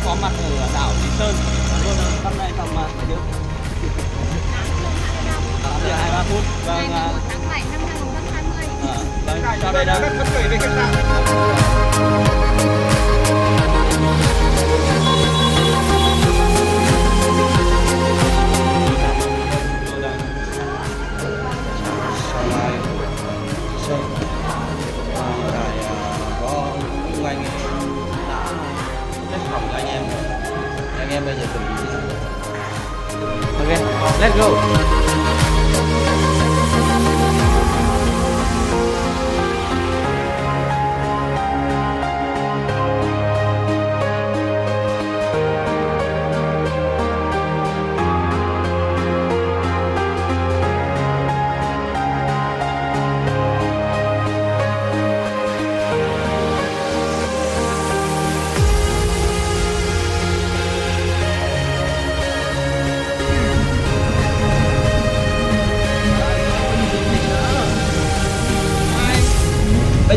đang có mặt ở đảo Lý Sơn. Luôn năm nay tầm mấy đứa tám giờ hai ba phút. Vâng ngày à, 1 tháng 7 năm 2020 à, vâng sau đây. Đang anh em bây giờ chuẩn bị đi ok let's go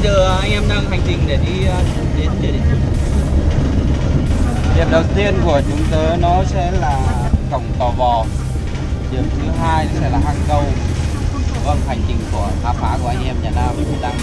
giờ anh em đang hành trình để đi ờ, đến địa điểm điểm đầu tiên của chúng tớ nó sẽ là cổng tò vò. Điểm thứ hai sẽ là hang câu vâng hành trình của khám phá của anh em nhà Nam đang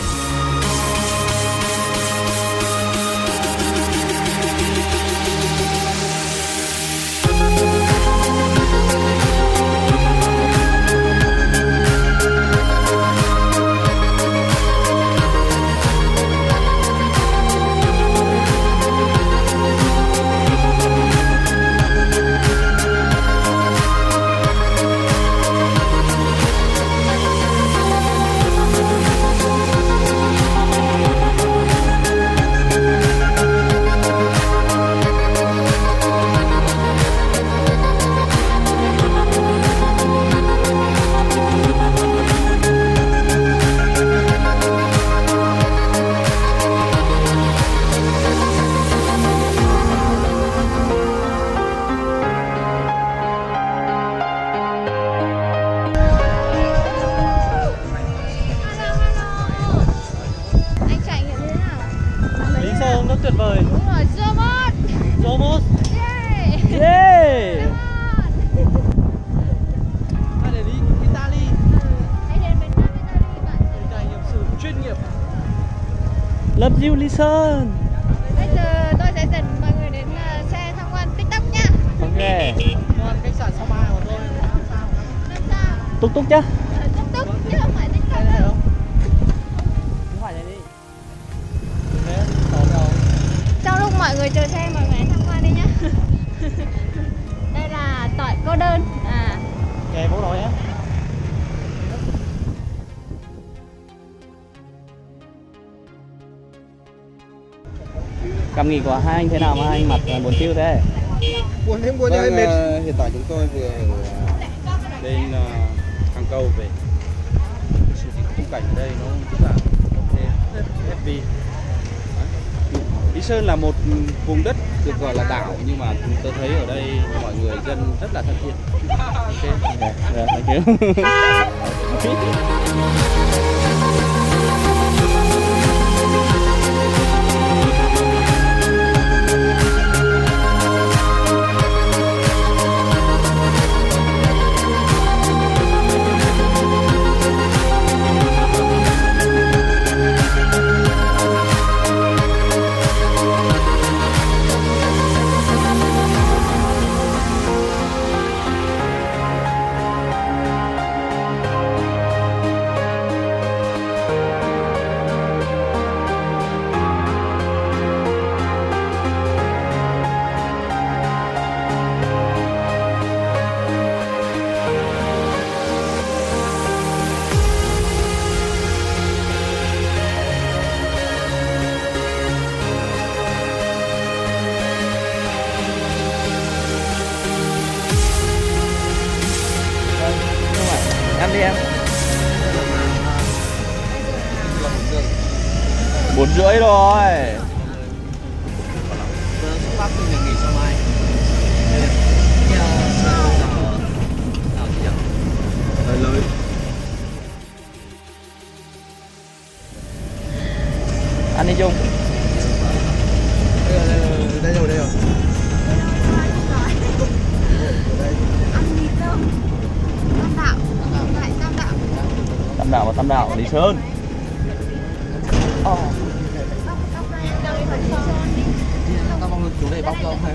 Vời đúng rồi Zomot Zomos. Yeah yeah. Hay để đi Italy. Hãy đến Việt Nam Italy bạn sẽ trải nghiệm sự chuyên nghiệp. Love you Lý Sơn bây giờ tôi sẽ dẫn mọi người đến ờ, xe tham quan TikTok nha. Ok. Khách sạn sau mai của tôi. làm sao túc túc nhá. Ờ, TikTok chứ không người chờ xe mọi người tham quan đi nhá. Đây là tỏi cô đơn. À. Kè bố nói nhé cảm nghĩ của hai anh thế nào mà hai anh mặt buồn tiêu thế? Buồn thêm buồn em mệt. Vâng, hiện tại chúng tôi vừa lên uh, hàng câu về. Sự khung cảnh ở đây nó rất là ok rất happy. Lý Sơn là một vùng đất được gọi là đảo nhưng mà tôi thấy ở đây mọi người dân rất là thân thiện ok Dạ, thank you. rưỡi rồi Ăn đi chung Đây rồi, đây rồi, đây rồi. tam đạo Tam đạo và Tam đạo Lý Sơn oh này đời phải son đi tao mong chủ đề bóc cho hay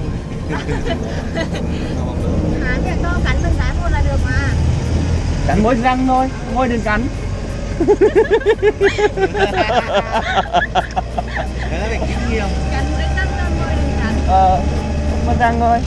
Hán thì to cắn bên trái một là được mà Cắn mỗi răng thôi Môi đừng cắn. Cái đó phải kinh nghiệm Cắn mỗi răng môi đừng cắn Ờ Mất răng thôi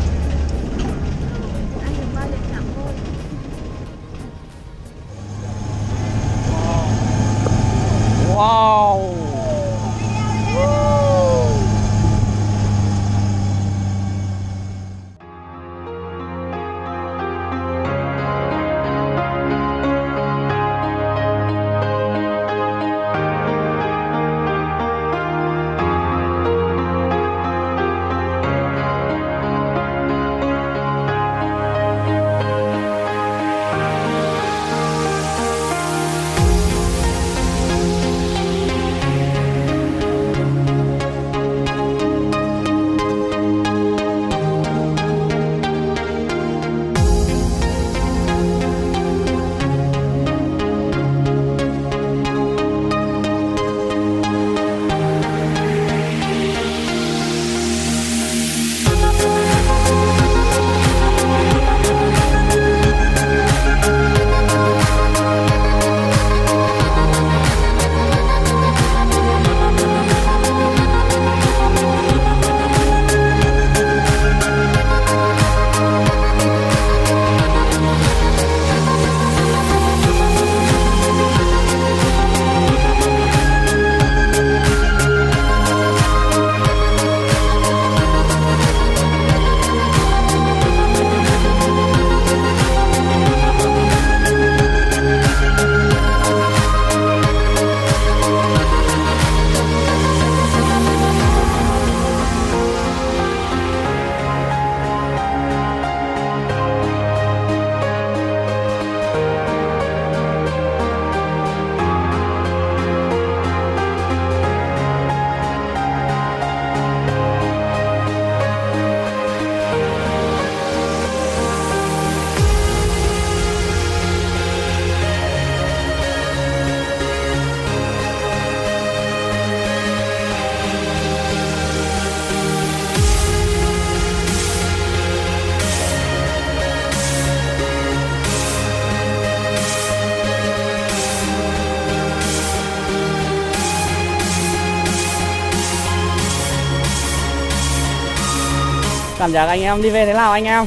Cảm giác anh em đi về thế nào anh em?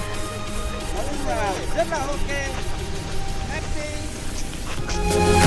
rất là ok happy